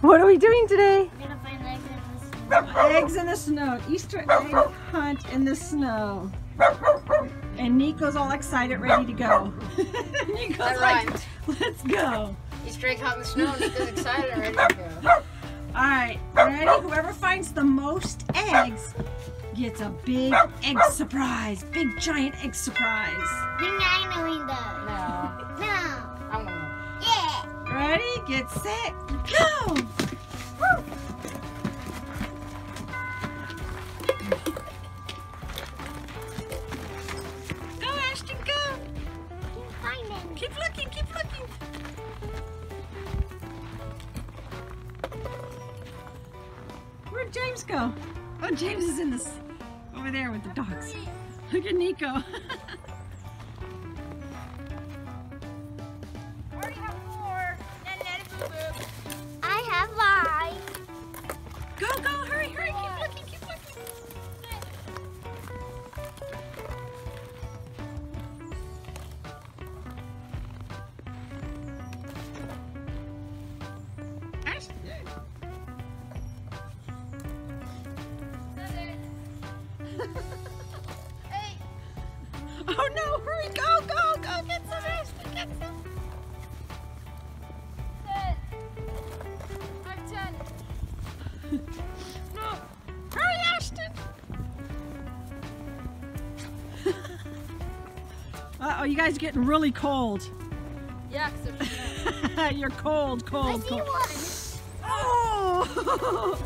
What are we doing today? We're gonna find eggs in the snow. Eggs in the snow. Easter egg hunt in the snow. And Nico's all excited, ready to go. Nico's That like, rhymed. let's go. Easter egg out in the snow. Nico's excited and ready to go. All right, ready? Whoever finds the most eggs gets a big egg surprise. Big giant egg surprise. Think I know he does. No, No. Ready? Get set, go! Go, Ashton, go! Keep finding. Keep looking, keep looking. Where'd James go? Oh, James is in this over there with the dogs. Look at Nico. you guys are getting really cold. Yeah, You're cold, I cold, see cold. one. Oh!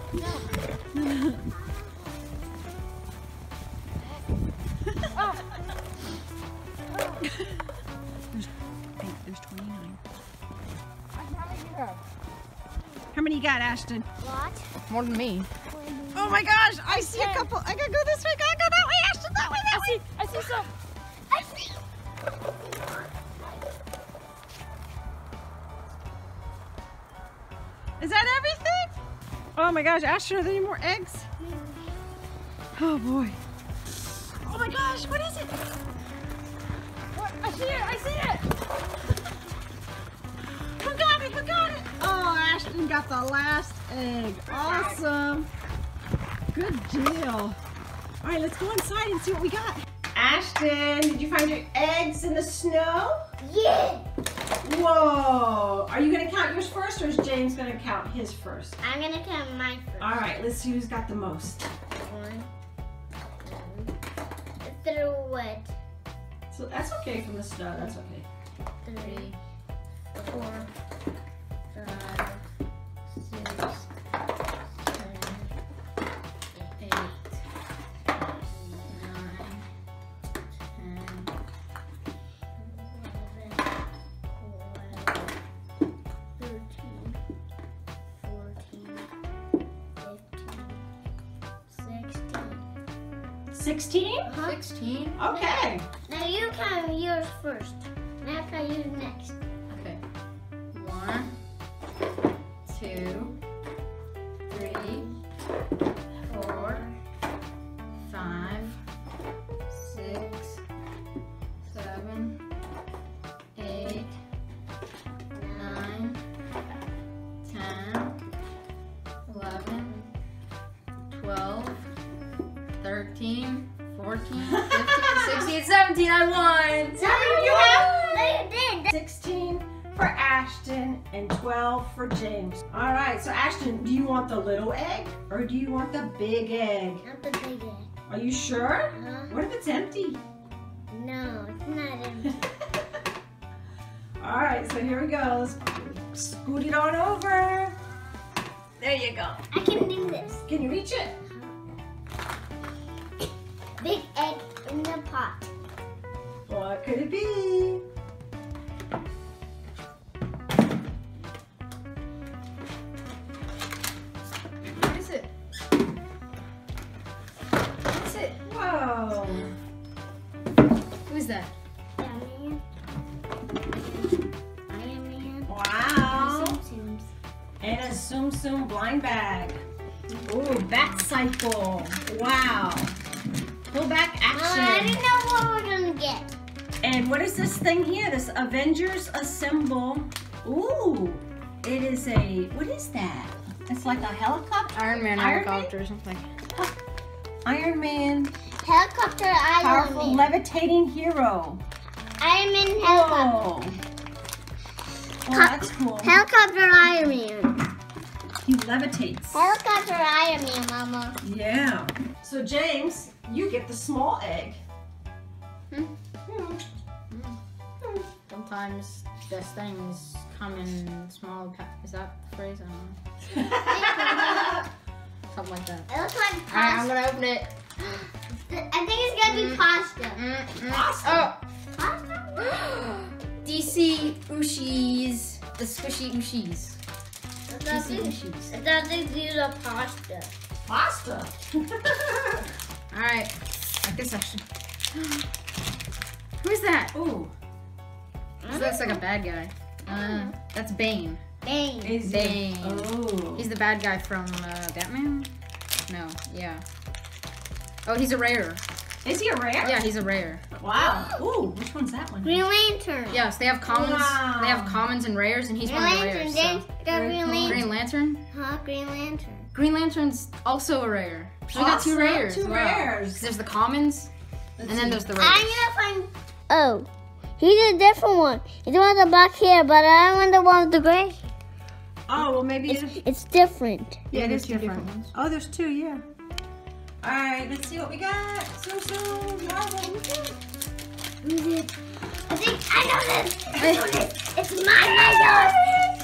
there's, hey, there's 29. How many you got, Ashton? What? More than me. Oh my gosh, I see a couple. I gotta go this way, I gotta go that way, Ashton, that way, that way. I see some. Oh my gosh, Ashton, are there any more eggs? Oh boy. Oh my gosh, what is it? What? I see it. I see it. Who got it? Who got it? Oh, Ashton got the last egg. Awesome. Good deal. All right, let's go inside and see what we got. Ashton, did you find your eggs in the snow? Yeah. Whoa. Are you going to count yours first or is James going to count his first? I'm gonna count my first. All right, let's see who's got the most. One, two, through it. So that's okay from the snow. That's okay. Three, four, 16? Uh -huh. 16. Okay. Now you count yours first. Now count yours next. Okay. One, two, three, 16 for Ashton and 12 for James. All right, so Ashton, do you want the little egg or do you want the big egg? Not the big egg. Are you sure? Huh? What if it's empty? No, it's not empty. All right, so here we go. Let's scoot it on over. There you go. I can do this. Can you reach it? Uh-huh. Big egg in the pot. What could it be? Bag. Ooh, bat cycle. Wow. Pull back Well, I action. don't know what we're gonna get. And what is this thing here? This Avengers Assemble. Ooh, It is a, what is that? It's like a helicopter? Iron Man Iron helicopter or something. Iron Man, Helicopter Iron powerful Man. levitating hero. Iron Man helicopter. Oh. Well, that's cool. Helicopter Iron Man. He levitates. Helicopter Iron Man, Mama. Yeah. So James, you get the small egg. Hmm. Hmm. Sometimes best things come in small. Pa- is that the phrase? I don't know. Something like that. It looks like All right, I'm gonna open it. I think it's gonna be pasta. Mm, mm. Pasta? Pasta? Oh, DC Ooshies, the squishy Ooshies. I thought DC these- Ooshies. I thought these are pasta. Pasta. All right, like this section. Who's that? Ooh. This looks like a bad guy. Uh, that's Bane. Bane. Is Dang. Oh. He's the bad guy from uh, Batman. No, yeah. Oh, he's a rare. Is he a rare? Yeah, he's a rare. Wow. Ooh, which one's that one? Green Lantern. Yes, they have commons. Wow. They have commons and rares, and he's Green one of the rares. Then So. got Green. Lantern. Green Lantern. Huh? Green Lantern. Green Lantern's also a rare. So we got two rares. two wow. rares. There's the commons, Let's and then see. there's the rares. I'm gonna find. Oh, he's a different one. He's the one with the black hair, but I want the one with the gray. Oh, well, maybe It's, it's different. yeah, there's there's two two different different ones. Oh, there's two, yeah. All right, let's see what we got. So, so, Marvel. Who's it? I think I know this. I know this. It's my Legos.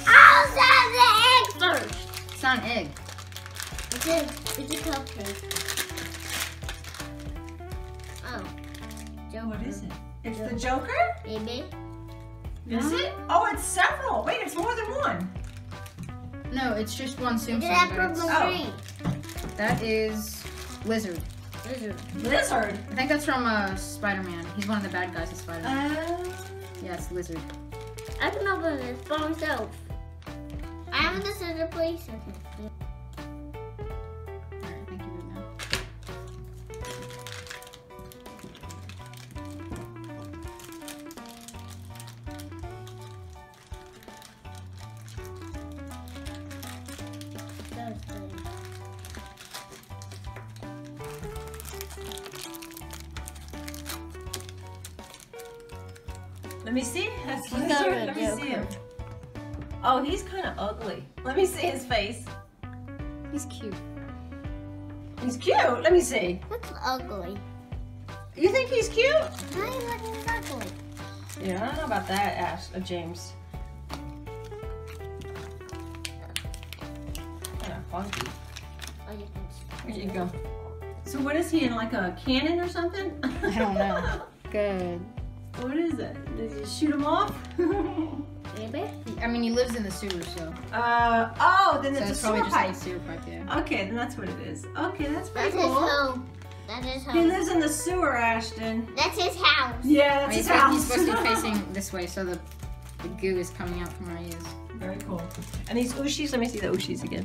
I'll have the egg first. It's not an egg. It's a, it's a cupcake. Oh. Joker. What is it? It's the Joker? Maybe. Is it? Oh, it's several. Wait, it's more than one. No, it's just one Look Simpson. at that purple Oh. That is Lizard. Lizard. Lizard. I think that's from uh, Spider-Man. He's one of the bad guys in Spider-Man. Uh, yeah, it's Lizard. I can open this by myself. I have the scissor, please. Alright, let me see. That's. Let me see him. Oh, he's kind of ugly. Let me see his face. He's cute. He's cute. Let me see. Looks ugly. You think he's cute? Is looking ugly? Yeah, I don't know about that, Ash, uh, James. Kind of funky. Oh, There you go. So what is he in, like a cannon or something? I don't know. Good. What is it? Did you shoot him off? Maybe. I mean, he lives in the sewer, so. uh, oh, then So it's it's a probably sewer just pipe. like a sewer pipe, yeah. Okay, then that's what it is. Okay, that's That's pretty his cool. home. That's his He lives in the sewer, Ashton. That's his house. Yeah, I that's mean, his he's, house. he's supposed to be facing this way, so the, the goo is coming out from where he is. Very cool. And these Ooshies, let me see the Ooshies again.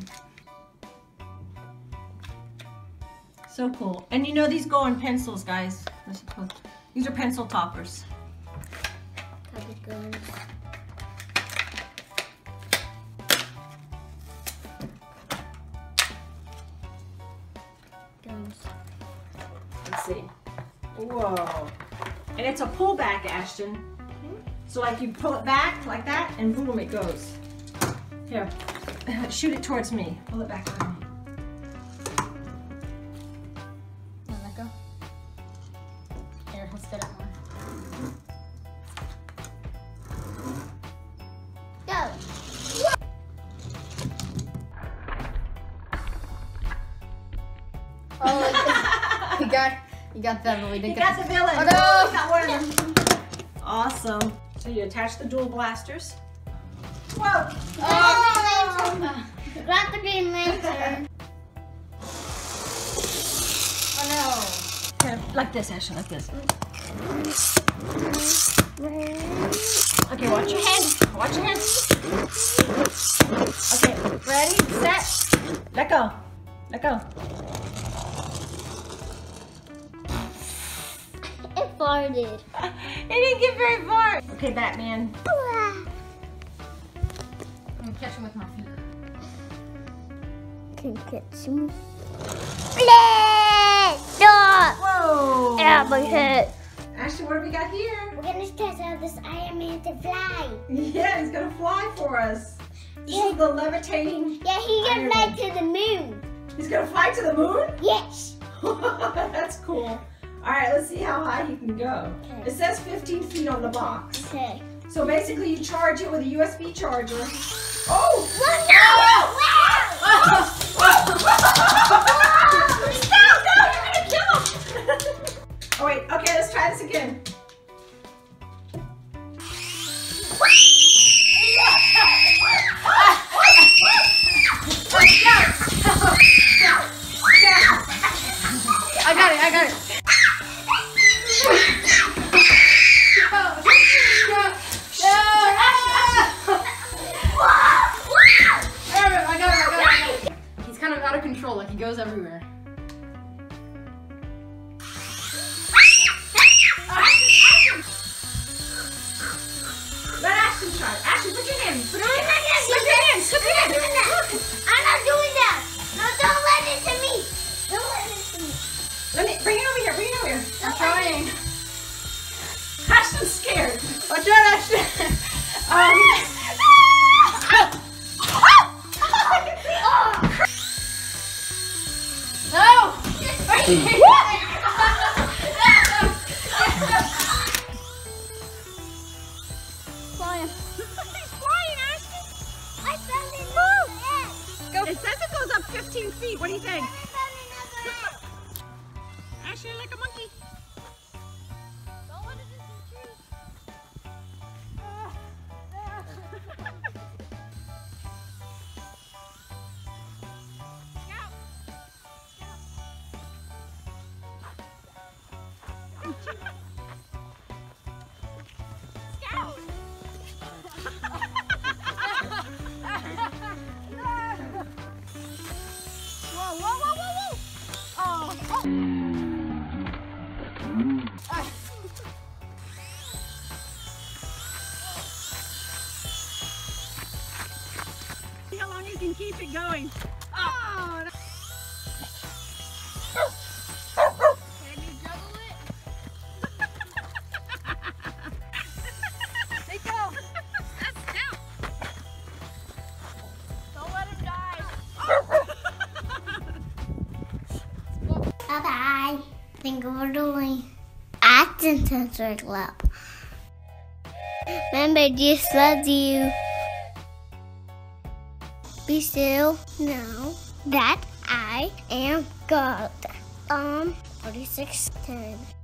So cool. And you know these go on pencils, guys. This is cool. These are pencil toppers. Guns. Guns. Let's see. Whoa. And it's a pullback, Ashton. So like you pull it back like that and boom, it goes. Here, shoot it towards me. Pull it back around me. Got that, but we You didn't got get the villain. Oh, no. You got one of them. Awesome. So you attach the dual blasters. Whoa. Oh! Grab the green lantern. Oh Here, like this, Ashton, like this. Okay, watch your head. Watch your head. Okay, ready, set, let go. Let go. Farted. It didn't get very far. Okay, Batman. no! catch him with my finger. Can catch me. Stop! Whoa! Ow, my head. Ashton, what do we got here? We're gonna test out this Iron Man to fly. Yeah, he's gonna fly for us. This is the levitating. Yeah, he can Iron fly Man. to the moon. He's gonna fly to the moon? Yes. That's cool. All right, let's see how high he can go. Okay. It says 15 feet on the box. Okay. So basically, you charge it with a USB charger. Oh! Well, oh! oh! Stop! No, you're gonna kill him! oh wait, okay, let's try this again. Let try. Ashton, put your hand. Put No, your hand. gonna your hand. Slip your hand. I'm not doing that. I'm not doing that. No, don't let it to me. Don't let it to me. Let me bring it over here. Bring it over here. I'm trying. Ashton's scared. Watch out, Ashton. Um, how long you can keep it going. You for doing Action Sensor Club. Remember, just love you. Be still know that I am God. Um, 4610.